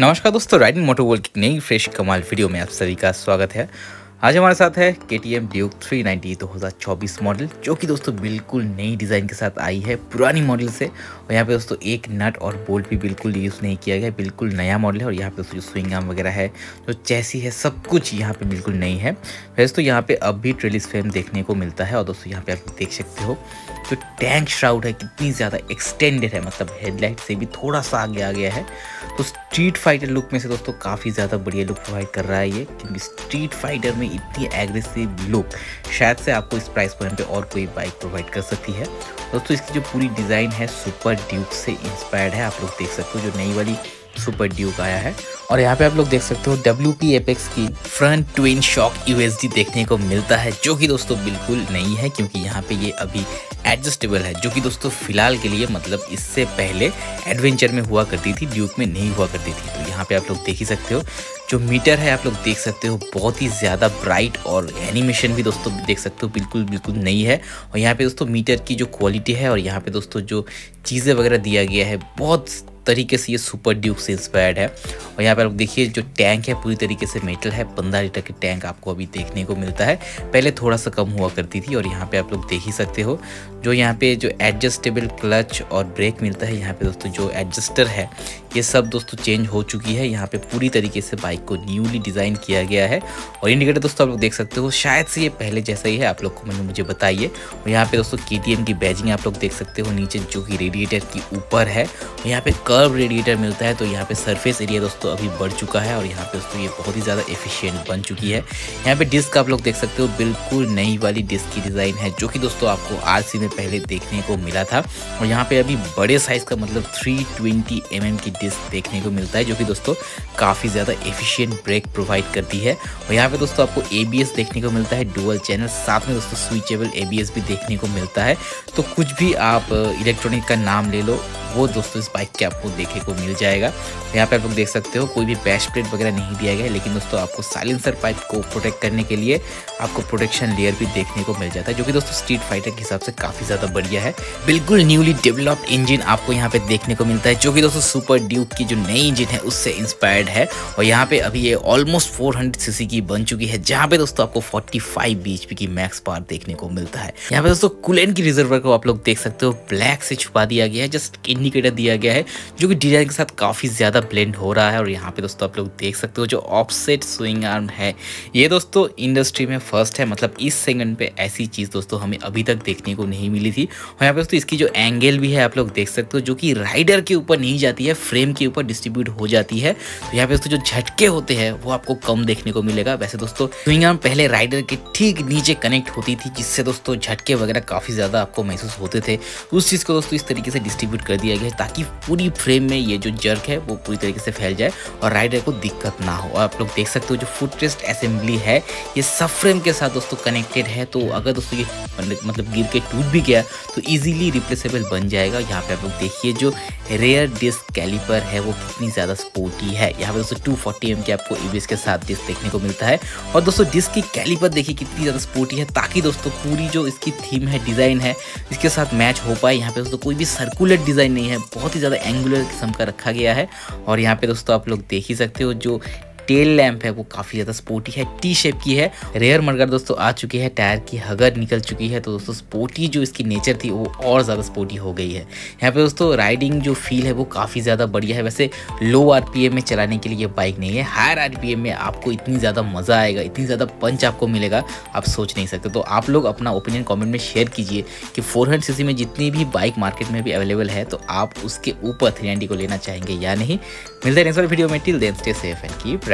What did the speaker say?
नमस्कार दोस्तों riding world की नई, फ्रेश, कमाल वीडियो में आप सभी का स्वागत है। आज हमारे साथ है K T M Duke three ninety दो हज़ार चौबीस मॉडल जो कि दोस्तों बिल्कुल नई डिज़ाइन के साथ आई है, पुरानी मॉडल से। और यहाँ पे दोस्तों एक नट और बोल्ट भी बिल्कुल यूज़ नहीं किया गया, बिल्कुल नया मॉडल है। और यहाँ पे दोस्तों जो स्विंग आर्म वगैरह है, जो चैसी है, सब कुछ यहाँ पे बिल्कुल नई है। वैसे तो यहाँ पे अब भी ट्रेलिस फ्रेम देखने को मिलता है। और दोस्तों यहाँ पे आप देख सकते हो, जो तो टैंक श्राउड है, कितनी ज़्यादा एक्सटेंडेड है। मतलब हेडलाइट से भी थोड़ा सा आगे आ गया है। तो स्ट्रीट फाइटर लुक में से दोस्तों काफ़ी ज़्यादा बढ़िया लुक प्रोवाइड कर रहा है ये। क्योंकि स्ट्रीट फाइटर में इतनी एग्रेसिव लुक शायद से आपको इस प्राइस पॉइंट पे और कोई बाइक प्रोवाइड कर सकती है। दोस्तों, इसकी जो पूरी डिज़ाइन है सुपर ड्यूक से इंस्पायर्ड है, आप लोग देख सकते हो, जो नई वाली सुपर ड्यूक आया है। और यहाँ पे आप लोग देख सकते हो डब्ल्यू पी एपेक्स की फ्रंट ट्विन शॉक यूएसडी देखने को मिलता है, जो कि दोस्तों बिल्कुल नहीं है, क्योंकि यहाँ पे ये अभी एडजस्टेबल है, जो कि दोस्तों फ़िलहाल के लिए मतलब इससे पहले एडवेंचर में हुआ करती थी ड्यूक में नहीं हुआ करती थी। तो यहाँ पे आप लोग देख ही सकते हो जो मीटर है, आप लोग देख सकते हो, बहुत ही ज़्यादा ब्राइट और एनिमेशन भी दोस्तों देख सकते हो, बिल्कुल बिल्कुल नई है। और यहाँ पे दोस्तों मीटर की जो क्वालिटी है और यहाँ पे दोस्तों जो चीज़ें वगैरह दिया गया है, बहुत तरीके से ये सुपर ड्यूक से इंस्पायर्ड है। और यहाँ पर आप देखिए, जो टैंक है, पूरी तरीके से मेटल है, पंद्रह लीटर की टैंक आपको अभी देखने को मिलता है। पहले थोड़ा सा कम हुआ करती थी और यहाँ पे आप लोग देख ही सकते हो। जो यहाँ पे जो एडजस्टेबल क्लच और ब्रेक मिलता है, यहाँ पे दोस्तों जो एडजस्टर है, ये सब दोस्तों चेंज हो चुकी है। यहाँ पे पूरी तरीके से बाइक को न्यूली डिज़ाइन किया गया है। और इंडिकेटर दोस्तों आप लोग देख सकते हो, शायद से ये पहले जैसा ही है, आप लोग को मैंने मुझे बताइए। और यहाँ पे दोस्तों के की बैजिंग आप लोग देख सकते हो, नीचे जो कि रेडिएटर की ऊपर है। यहाँ पे कर्व रेडिएटर मिलता है तो यहाँ पे सरफेस एरिया दोस्तों अभी बढ़ चुका है और यहाँ पे दोस्तों ये बहुत ही ज़्यादा एफिशिएंट बन चुकी है। यहाँ पे डिस्क आप लोग देख सकते हो, बिल्कुल नई वाली डिस्क की डिज़ाइन है, जो कि दोस्तों आपको आर में पहले देखने को मिला था। और यहाँ पे अभी बड़े साइज़ का मतलब थ्री ट्वेंटी mm की डिस्क देखने को मिलता है, जो कि दोस्तों काफ़ी ज़्यादा एफिशिएंट ब्रेक प्रोवाइड करती है। और यहाँ पे दोस्तों आपको एबीएस देखने को मिलता है डुअल चैनल साथ में दोस्तों स्विचेबल एबीएस भी देखने को मिलता है। तो कुछ भी आप इलेक्ट्रॉनिक का नाम ले लो, वो दोस्तों इस बाइक के आपको देखने को मिल जाएगा। यहाँ पे आप लोग देख सकते हो, कोई भी बैश प्लेट वगैरह नहीं दिया गया है, लेकिन दोस्तों आपको साइलेंसर पाइप को प्रोटेक्ट करने के लिए आपको प्रोटेक्शन लेयर भी देखने को मिल जाता है, जो कि दोस्तों स्ट्रीट फाइटर के हिसाब से काफ़ी ज़्यादा बढ़िया है। बिल्कुल न्यूली डेवलप्ड इंजन आपको यहाँ पे देखने को मिलता है, जो कि दोस्तों सुपर ड्यूक की जो नई इंजन है, उससे इंस्पायर्ड है। और यहाँ पे अभी ये ऑलमोस्ट फोर सीसी की बन चुकी है, जहाँ पे दोस्तों आपको फोर्टी फाइव की मैक्स पार देखने को मिलता है। यहाँ पे दोस्तों कुलेंट की रिजर्वर को आप लोग देख सकते हो ब्लैक से छुपा दिया गया है जस्ट इंडिकेटर दिया गया है जो कि डिज़ाइन के साथ काफ़ी ज़्यादा ब्लेंड हो रहा है और यहाँ पे दोस्तों आप लोग देख सकते हो जो ऑफसेट स्विंग आर्म है। ये दोस्तों इंडस्ट्री में फ़र्स्ट है मतलब इस सेगमेंट पे ऐसी चीज़ दोस्तों हमें अभी तक देखने को नहीं मिली थी। और यहाँ पे दोस्तों इसकी जो एंगल भी है, आप लोग देख सकते हो, जो कि राइडर के ऊपर नहीं जाती है फ्रेम के ऊपर डिस्ट्रीब्यूट हो जाती है। तो यहाँ पे दोस्तों जो झटके होते हैं, वो आपको कम देखने को मिलेगा। वैसे दोस्तों स्विंग आर्म पहले राइडर के ठीक नीचे कनेक्ट होती थी, जिससे दोस्तों झटके वगैरह काफ़ी ज़्यादा आपको महसूस होते थे। उस चीज़ को दोस्तों इस तरीके से डिस्ट्रीब्यूट कर दिया गया ताकि पूरी फ्रेम में ये जो जर्क है, वो पूरी तरीके से फैल जाए और राइडर को दिक्कत ना हो। और आप लोग देख सकते हो जो फुट रेस्ट असेंबली है, ये सब फ्रेम के साथ दोस्तों कनेक्टेड है। तो अगर दोस्तों ये मतलब गिर के टूट भी गया तो ईजिली रिप्लेसेबल बन जाएगा। यहाँ पे आप लोग देखिए जो रेयर डिस्क कैलिपर है, वो कितनी ज़्यादा स्पोर्टी है। यहाँ पे दोस्तों टू फोर्टी एम के आपको ईबीएस के साथ डिस्क देखने को मिलता है। और दोस्तों डिस्क की कैलिपर देखिए कितनी ज़्यादा स्पोर्टी है, ताकि दोस्तों पूरी जो इसकी थीम है डिज़ाइन है, इसके साथ मैच हो पाए। यहाँ पे दोस्तों कोई भी सर्कुलर डिज़ाइन नहीं है, बहुत ही ज़्यादा एंगुलर किस्म का रखा गया है। और यहाँ पे दोस्तों आप लोग देख ही सकते हो जो टेल लैंप है, वो काफ़ी ज़्यादा स्पोर्टी है टी शेप की है। रेयर मरगर दोस्तों आ चुकी है टायर की हगर निकल चुकी है तो दोस्तों स्पोर्टी जो इसकी नेचर थी, वो और ज़्यादा स्पोर्टी हो गई है। यहाँ पे दोस्तों राइडिंग जो फील है, वो काफ़ी ज़्यादा बढ़िया है। वैसे लो आर में चलाने के लिए बाइक नहीं है हायर आर में आपको इतनी ज़्यादा मज़ा आएगा, इतनी ज़्यादा पंच आपको मिलेगा, आप सोच नहीं सकते। तो आप लोग अपना ओपिनियन कॉमेंट में शेयर कीजिए कि फोर सीसी में जितनी भी बाइक मार्केट में भी अवेलेबल है तो आप उसके ऊपर थ्री को लेना चाहेंगे या नहीं। मिलते हैं वीडियो में till then stay safe and keep